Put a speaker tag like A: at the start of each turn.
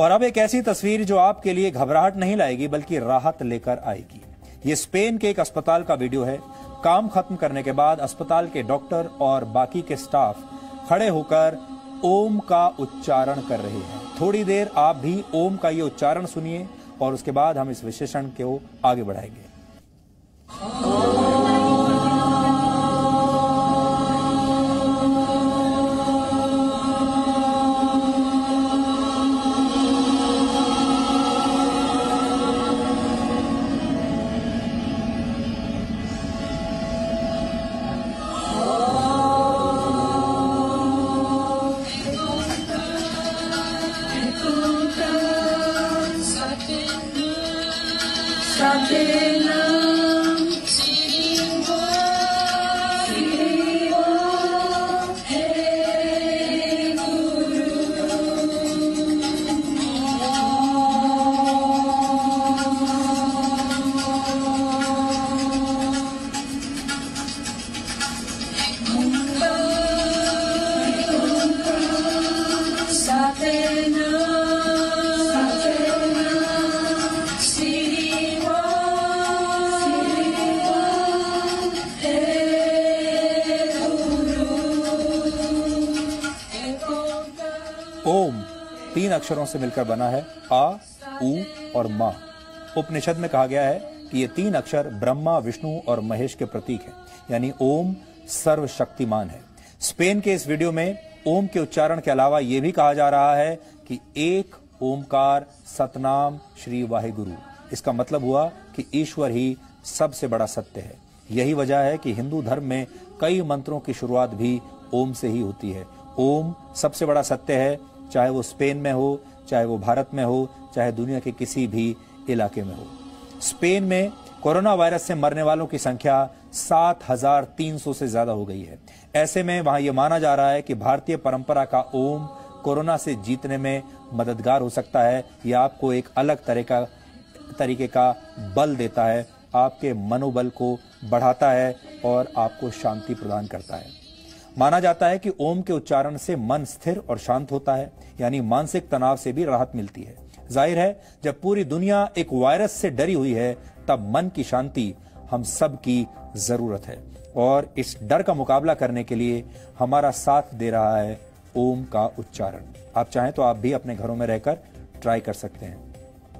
A: और अब एक ऐसी तस्वीर जो आपके लिए घबराहट नहीं लाएगी, बल्कि राहत लेकर आएगी। ये स्पेन के एक अस्पताल का वीडियो है। काम खत्म करने के बाद अस्पताल के डॉक्टर और बाकी के स्टाफ खड़े होकर ओम का उच्चारण कर रहे हैं। थोड़ी देर आप भी ओम का ये उच्चारण सुनिए और उसके बाद हम इस विशेषण को आगे बढ़ाएँगे। ओम तीन अक्षरों से मिलकर बना है, आ उ और मा। उपनिषद में कहा गया है कि ये तीन अक्षर ब्रह्मा, विष्णु और महेश के प्रतीक हैं, यानी ओम सर्वशक्तिमान है। स्पेन के इस वीडियो में ओम के उच्चारण के अलावा यह भी कहा जा रहा है कि एक ओमकार सतनाम श्री वाहिगुरु। इसका मतलब हुआ कि ईश्वर ही सबसे बड़ा सत्य है। यही वजह है कि हिंदू धर्म में कई मंत्रों की शुरुआत भी ओम से ही होती है। ओम सबसे बड़ा सत्य है चाहे वो स्पेन में हो चाहे वो भारत में हो चाहे दुनिया के किसी भी इलाके में हो। स्पेन में कोरोना वायरस से मरने वालों की संख्या 7,300 से ज़्यादा हो गई है। ऐसे में वहाँ यह माना जा रहा है कि भारतीय परंपरा का ओम कोरोना से जीतने में मददगार हो सकता है। यह आपको एक अलग तरह का तरीके का बल देता है आपके मनोबल को बढ़ाता है और आपको शांति प्रदान करता है। माना जाता है कि ओम के उच्चारण से मन स्थिर और शांत होता है, यानी मानसिक तनाव से भी राहत मिलती है। ज़ाहिर है, जब पूरी दुनिया एक वायरस से डरी हुई है, तब मन की शांति हम सब की ज़रूरत है। और इस डर का मुकाबला करने के लिए हमारा साथ दे रहा है ओम का उच्चारण। आप चाहें तो आप भी अपने घरों में रहकर ट्राई कर सकते हैं।